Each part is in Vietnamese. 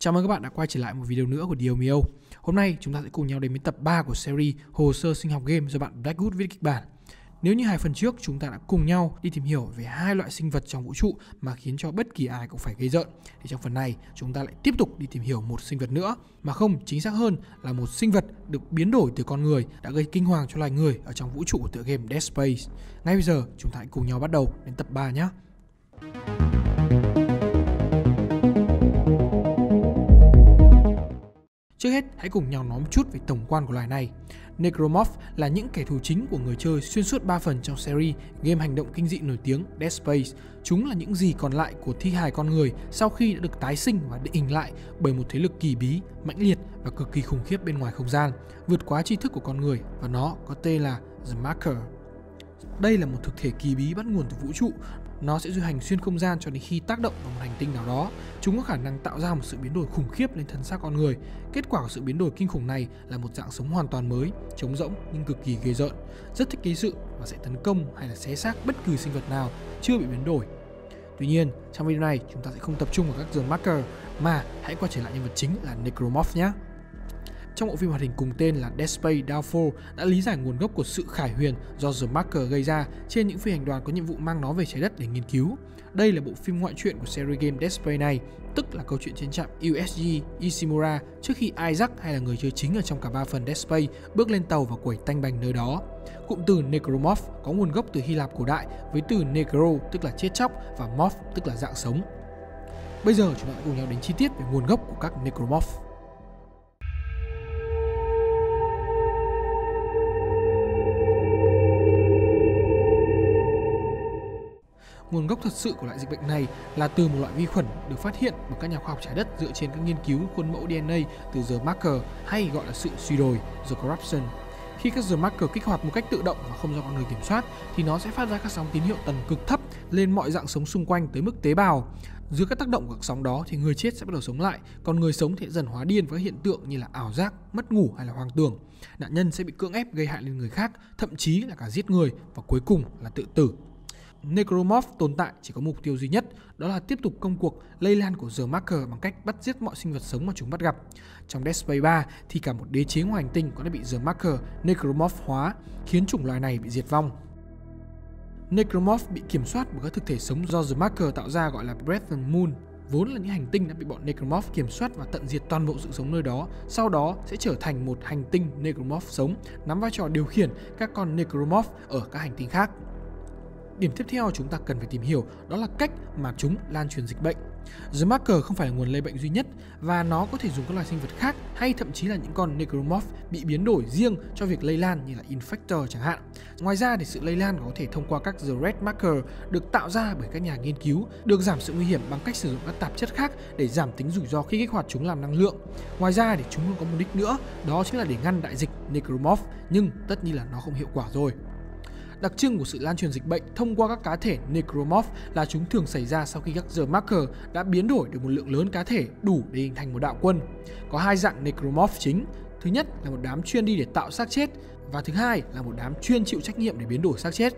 Chào mừng các bạn đã quay trở lại một video nữa của Diomio. Hôm nay chúng ta sẽ cùng nhau đến với tập 3 của series Hồ sơ sinh học game do bạn Blackwood viết kịch bản. Nếu như hai phần trước chúng ta đã cùng nhau đi tìm hiểu về hai loại sinh vật trong vũ trụ mà khiến cho bất kỳ ai cũng phải gây rợn, thì trong phần này chúng ta lại tiếp tục đi tìm hiểu một sinh vật nữa, mà không chính xác hơn là một sinh vật được biến đổi từ con người đã gây kinh hoàng cho loài người ở trong vũ trụ của tựa game Dead Space. Ngay bây giờ chúng ta hãy cùng nhau bắt đầu đến tập 3 nhé. Hết, hãy cùng nhau nói một chút về tổng quan của loài này. Necromorph là những kẻ thù chính của người chơi xuyên suốt 3 phần trong series game hành động kinh dị nổi tiếng Dead Space. Chúng là những gì còn lại của thi hài con người sau khi đã được tái sinh và định hình lại bởi một thế lực kỳ bí, mãnh liệt và cực kỳ khủng khiếp bên ngoài không gian, vượt quá tri thức của con người và nó có tên là The Marker. Đây là một thực thể kỳ bí bắt nguồn từ vũ trụ nó sẽ du hành xuyên không gian cho đến khi tác động vào một hành tinh nào đó. Chúng có khả năng tạo ra một sự biến đổi khủng khiếp lên thân xác con người. Kết quả của sự biến đổi kinh khủng này là một dạng sống hoàn toàn mới, trống rỗng nhưng cực kỳ ghê rợn. Rất thích ký sự và sẽ tấn công hay là xé xác bất cứ sinh vật nào chưa bị biến đổi. Tuy nhiên, trong video này chúng ta sẽ không tập trung vào các dường marker mà hãy quay trở lại nhân vật chính là Necromorph nhé. Trong bộ phim hoạt hình cùng tên là Dead Space Downfall đã lý giải nguồn gốc của sự khải huyền do The Marker gây ra trên những phi hành đoàn có nhiệm vụ mang nó về trái đất để nghiên cứu. Đây là bộ phim ngoại truyện của series game Dead Space này, tức là câu chuyện trên trạm USG Ishimura trước khi Isaac hay là người chơi chính ở trong cả ba phần Dead Space bước lên tàu và quẩy tanh bành nơi đó. Cụm từ Necromorph có nguồn gốc từ Hy Lạp cổ đại với từ Necro tức là chết chóc và Morph tức là dạng sống. Bây giờ chúng ta cùng nhau đến chi tiết về nguồn gốc của các Necromorph. Nguồn gốc thật sự của loại dịch bệnh này là từ một loại vi khuẩn được phát hiện bởi các nhà khoa học trái đất dựa trên các nghiên cứu khuôn mẫu DNA từ The Marker hay gọi là sự suy đồi, The Corruption. Khi các The Marker kích hoạt một cách tự động và không do con người kiểm soát thì nó sẽ phát ra các sóng tín hiệu tần cực thấp lên mọi dạng sống xung quanh tới mức tế bào. Dưới các tác động của các sóng đó thì người chết sẽ bắt đầu sống lại, còn người sống thì dần hóa điên với các hiện tượng như là ảo giác, mất ngủ hay là hoang tưởng. Nạn nhân sẽ bị cưỡng ép gây hại lên người khác, thậm chí là cả giết người và cuối cùng là tự tử. Necromorph tồn tại chỉ có mục tiêu duy nhất, đó là tiếp tục công cuộc lây lan của The Marker bằng cách bắt giết mọi sinh vật sống mà chúng bắt gặp. Trong Dead Space 3 thì cả một đế chế ngoài hành tinh cũng đã bị The Marker Necromorph hóa, khiến chủng loài này bị diệt vong. Necromorph bị kiểm soát bởi các thực thể sống do The Marker tạo ra gọi là Breath and Moon, vốn là những hành tinh đã bị bọn Necromorph kiểm soát và tận diệt toàn bộ sự sống nơi đó, sau đó sẽ trở thành một hành tinh Necromorph sống, nắm vai trò điều khiển các con Necromorph ở các hành tinh khác. Điểm tiếp theo chúng ta cần phải tìm hiểu đó là cách mà chúng lan truyền dịch bệnh. The Marker không phải là nguồn lây bệnh duy nhất và nó có thể dùng các loài sinh vật khác hay thậm chí là những con Necromorph bị biến đổi riêng cho việc lây lan như là Infector chẳng hạn. Ngoài ra thì sự lây lan có thể thông qua các The Red Marker được tạo ra bởi các nhà nghiên cứu được giảm sự nguy hiểm bằng cách sử dụng các tạp chất khác để giảm tính rủi ro khi kích hoạt chúng làm năng lượng. Ngoài ra thì chúng còn có mục đích nữa, đó chính là để ngăn đại dịch Necromorph nhưng tất nhiên là nó không hiệu quả rồi. Đặc trưng của sự lan truyền dịch bệnh thông qua các cá thể Necromorph là chúng thường xảy ra sau khi các giờ Marker đã biến đổi được một lượng lớn cá thể đủ để hình thành một đạo quân. Có hai dạng Necromorph chính. Thứ nhất là một đám chuyên đi để tạo xác chết và thứ hai là một đám chuyên chịu trách nhiệm để biến đổi xác chết.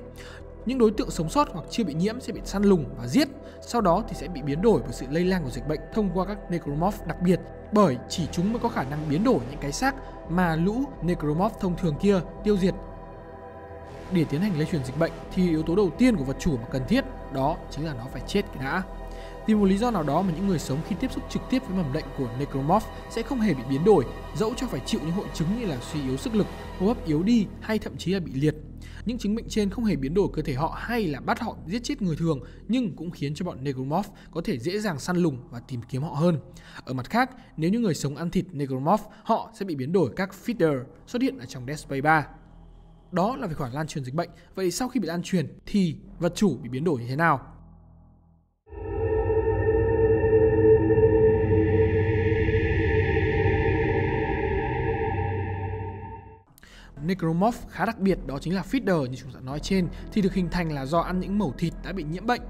Những đối tượng sống sót hoặc chưa bị nhiễm sẽ bị săn lùng và giết, sau đó thì sẽ bị biến đổi bởi sự lây lan của dịch bệnh thông qua các Necromorph đặc biệt bởi chỉ chúng mới có khả năng biến đổi những cái xác mà lũ Necromorph thông thường kia tiêu diệt để tiến hành lây truyền dịch bệnh thì yếu tố đầu tiên của vật chủ mà cần thiết đó chính là nó phải chết cái đã. Vì một lý do nào đó mà những người sống khi tiếp xúc trực tiếp với mầm bệnh của Necromorph sẽ không hề bị biến đổi, dẫu cho phải chịu những hội chứng như là suy yếu sức lực, hô hấp yếu đi hay thậm chí là bị liệt. Những chứng bệnh trên không hề biến đổi cơ thể họ hay là bắt họ giết chết người thường nhưng cũng khiến cho bọn Necromorph có thể dễ dàng săn lùng và tìm kiếm họ hơn. Ở mặt khác, nếu những người sống ăn thịt Necromorph, họ sẽ bị biến đổi các feeder xuất hiện ở trong Dead Space 3. Đó là về khoản lan truyền dịch bệnh. Vậy sau khi bị lan truyền thì vật chủ bị biến đổi như thế nào? Necromorph khá đặc biệt, đó chính là feeder như chúng ta nói trên, thì được hình thành là do ăn những mẩu thịt đã bị nhiễm bệnh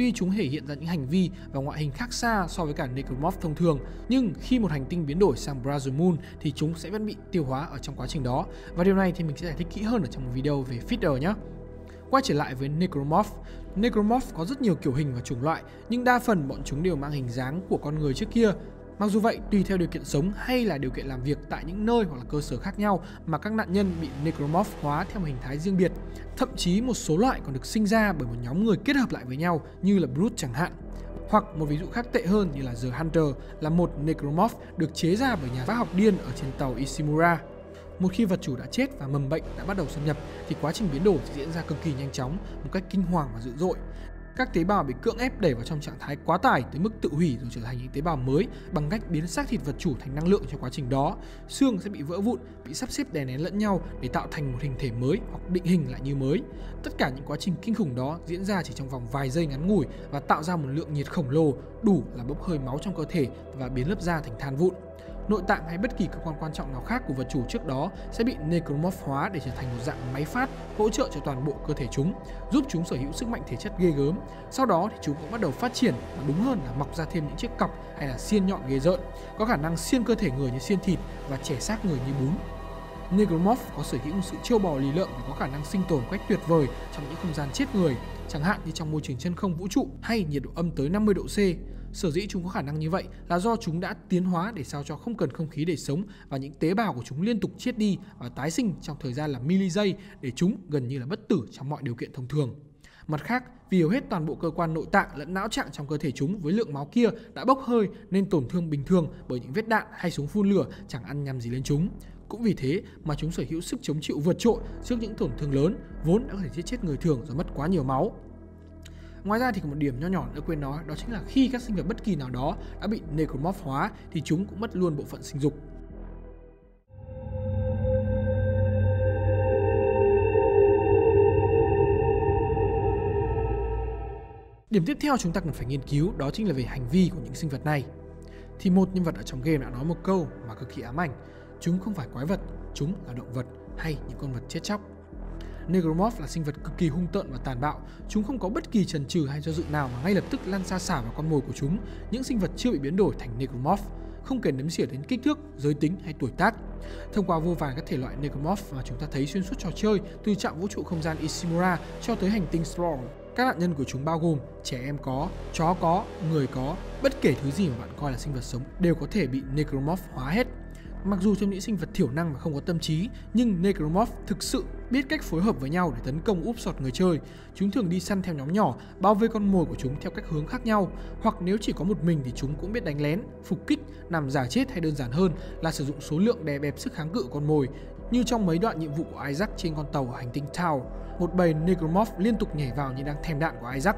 Tuy chúng thể hiện ra những hành vi và ngoại hình khác xa so với cả Necromorph thông thường, nhưng khi một hành tinh biến đổi sang Brazil Moon thì chúng sẽ vẫn bị tiêu hóa ở trong quá trình đó. Và điều này thì mình sẽ giải thích kỹ hơn ở trong một video về feeder nhé. Quay trở lại với Necromorph, Necromorph có rất nhiều kiểu hình và chủng loại, nhưng đa phần bọn chúng đều mang hình dáng của con người trước kia. Mặc dù vậy, tùy theo điều kiện sống hay là điều kiện làm việc tại những nơi hoặc là cơ sở khác nhau mà các nạn nhân bị necromorph hóa theo một hình thái riêng biệt. Thậm chí một số loại còn được sinh ra bởi một nhóm người kết hợp lại với nhau như là Brute chẳng hạn. Hoặc một ví dụ khác tệ hơn như là The Hunter là một necromorph được chế ra bởi nhà bác học điên ở trên tàu Ishimura. Một khi vật chủ đã chết và mầm bệnh đã bắt đầu xâm nhập thì quá trình biến đổi sẽ diễn ra cực kỳ nhanh chóng, một cách kinh hoàng và dữ dội. Các tế bào bị cưỡng ép đẩy vào trong trạng thái quá tải tới mức tự hủy rồi trở thành những tế bào mới bằng cách biến xác thịt vật chủ thành năng lượng trong quá trình đó. Xương sẽ bị vỡ vụn, bị sắp xếp đè nén lẫn nhau để tạo thành một hình thể mới hoặc định hình lại như mới. Tất cả những quá trình kinh khủng đó diễn ra chỉ trong vòng vài giây ngắn ngủi và tạo ra một lượng nhiệt khổng lồ đủ là bốc hơi máu trong cơ thể và biến lớp da thành than vụn nội tạng hay bất kỳ cơ quan quan trọng nào khác của vật chủ trước đó sẽ bị necromorph hóa để trở thành một dạng máy phát hỗ trợ cho toàn bộ cơ thể chúng, giúp chúng sở hữu sức mạnh thể chất ghê gớm. Sau đó thì chúng cũng bắt đầu phát triển và đúng hơn là mọc ra thêm những chiếc cọc hay là xiên nhọn ghê rợn, có khả năng xiên cơ thể người như xiên thịt và trẻ xác người như bún. Necromorph có sở hữu một sự chiêu bò lý lượng và có khả năng sinh tồn cách tuyệt vời trong những không gian chết người, chẳng hạn như trong môi trường chân không vũ trụ hay nhiệt độ âm tới 50 độ C. Sở dĩ chúng có khả năng như vậy là do chúng đã tiến hóa để sao cho không cần không khí để sống và những tế bào của chúng liên tục chết đi và tái sinh trong thời gian là mili giây để chúng gần như là bất tử trong mọi điều kiện thông thường. Mặt khác, vì hầu hết toàn bộ cơ quan nội tạng lẫn não trạng trong cơ thể chúng với lượng máu kia đã bốc hơi nên tổn thương bình thường bởi những vết đạn hay súng phun lửa chẳng ăn nhằm gì lên chúng. Cũng vì thế mà chúng sở hữu sức chống chịu vượt trội trước những tổn thương lớn vốn đã có thể giết chết người thường do mất quá nhiều máu. Ngoài ra thì có một điểm nho nhỏ nữa quên nói đó chính là khi các sinh vật bất kỳ nào đó đã bị necromorph hóa thì chúng cũng mất luôn bộ phận sinh dục. Điểm tiếp theo chúng ta cần phải nghiên cứu đó chính là về hành vi của những sinh vật này. Thì một nhân vật ở trong game đã nói một câu mà cực kỳ ám ảnh, chúng không phải quái vật, chúng là động vật hay những con vật chết chóc. Negromorph là sinh vật cực kỳ hung tợn và tàn bạo. Chúng không có bất kỳ chần chừ hay do dự nào mà ngay lập tức lan xa xả vào con mồi của chúng, những sinh vật chưa bị biến đổi thành Negromorph không kể nếm xỉa đến kích thước, giới tính hay tuổi tác. Thông qua vô vàn các thể loại Necromorph mà chúng ta thấy xuyên suốt trò chơi, từ trạm vũ trụ không gian Ishimura cho tới hành tinh Strong, các nạn nhân của chúng bao gồm trẻ em có, chó có, người có, bất kể thứ gì mà bạn coi là sinh vật sống đều có thể bị Necromorph hóa hết. Mặc dù trong những sinh vật thiểu năng mà không có tâm trí, nhưng Necromorph thực sự biết cách phối hợp với nhau để tấn công úp sọt người chơi. Chúng thường đi săn theo nhóm nhỏ, bao vây con mồi của chúng theo cách hướng khác nhau, hoặc nếu chỉ có một mình thì chúng cũng biết đánh lén, phục kích, nằm giả chết hay đơn giản hơn là sử dụng số lượng đè bẹp sức kháng cự con mồi, như trong mấy đoạn nhiệm vụ của Isaac trên con tàu ở hành tinh Tau. Một bầy Necromorph liên tục nhảy vào như đang thèm đạn của Isaac.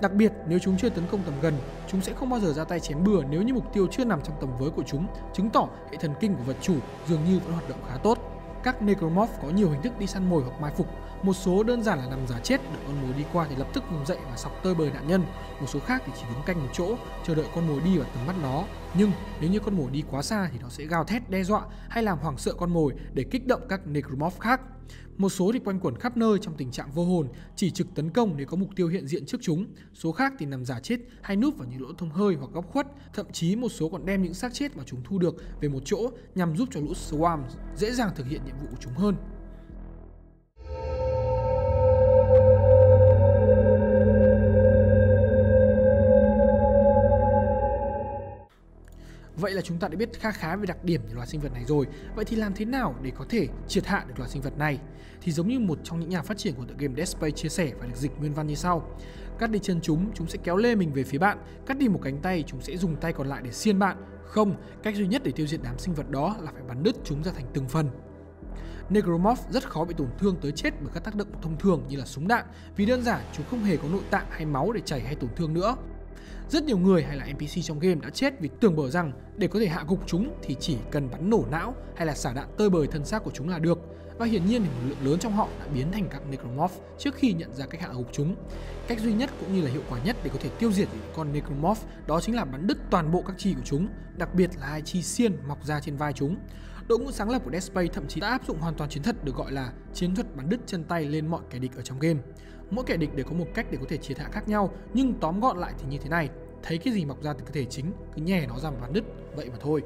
Đặc biệt, nếu chúng chưa tấn công tầm gần, chúng sẽ không bao giờ ra tay chém bừa nếu như mục tiêu chưa nằm trong tầm với của chúng, chứng tỏ hệ thần kinh của vật chủ dường như vẫn hoạt động khá tốt. Các Necromorph có nhiều hình thức đi săn mồi hoặc mai phục, một số đơn giản là nằm giả chết đợi con mồi đi qua thì lập tức vùng dậy và sọc tơi bời nạn nhân, một số khác thì chỉ đứng canh một chỗ, chờ đợi con mồi đi vào tầm mắt nó. Nhưng nếu như con mồi đi quá xa thì nó sẽ gào thét đe dọa hay làm hoảng sợ con mồi để kích động các Necromorph khác. Một số thì quanh quẩn khắp nơi trong tình trạng vô hồn, chỉ trực tấn công nếu có mục tiêu hiện diện trước chúng. Số khác thì nằm giả chết hay núp vào những lỗ thông hơi hoặc góc khuất. Thậm chí một số còn đem những xác chết mà chúng thu được về một chỗ nhằm giúp cho lũ Swarm dễ dàng thực hiện nhiệm vụ của chúng hơn. Vậy là chúng ta đã biết khá khá về đặc điểm của loài sinh vật này rồi. Vậy thì làm thế nào để có thể triệt hạ được loài sinh vật này? Thì giống như một trong những nhà phát triển của tựa game Dead Space chia sẻ và được dịch nguyên văn như sau. Cắt đi chân chúng, chúng sẽ kéo lê mình về phía bạn. Cắt đi một cánh tay, chúng sẽ dùng tay còn lại để xiên bạn. Không, cách duy nhất để tiêu diệt đám sinh vật đó là phải bắn đứt chúng ra thành từng phần. Necromorph rất khó bị tổn thương tới chết bởi các tác động thông thường như là súng đạn vì đơn giản chúng không hề có nội tạng hay máu để chảy hay tổn thương nữa. Rất nhiều người hay là NPC trong game đã chết vì tưởng bở rằng để có thể hạ gục chúng thì chỉ cần bắn nổ não hay là xả đạn tơi bời thân xác của chúng là được. Và hiển nhiên thì một lượng lớn trong họ đã biến thành các Necromorph trước khi nhận ra cách hạ gục chúng. Cách duy nhất cũng như là hiệu quả nhất để có thể tiêu diệt những con Necromorph đó chính là bắn đứt toàn bộ các chi của chúng, đặc biệt là hai chi xiên mọc ra trên vai chúng. Đội ngũ sáng lập của Dead Space thậm chí đã áp dụng hoàn toàn chiến thuật được gọi là chiến thuật bắn đứt chân tay lên mọi kẻ địch ở trong game mỗi kẻ địch đều có một cách để có thể triệt hạ khác nhau, nhưng tóm gọn lại thì như thế này thấy cái gì mọc ra từ cơ thể chính, cứ nhè nó ra mà đứt, vậy mà thôi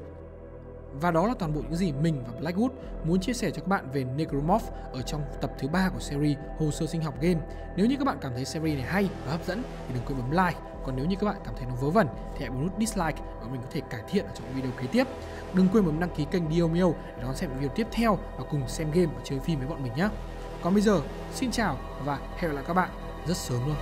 và đó là toàn bộ những gì mình và Blackwood muốn chia sẻ cho các bạn về Necromorph ở trong tập thứ 3 của series Hồ sơ sinh học game. Nếu như các bạn cảm thấy series này hay và hấp dẫn thì đừng quên bấm like. Còn nếu như các bạn cảm thấy nó vớ vẩn thì hãy bấm nút dislike và mình có thể cải thiện ở trong video kế tiếp. Đừng quên bấm đăng ký kênh Diomio để đón xem video tiếp theo và cùng xem game và chơi phim với bọn mình nhé. Còn bây giờ, xin chào và hẹn gặp lại các bạn rất sớm luôn.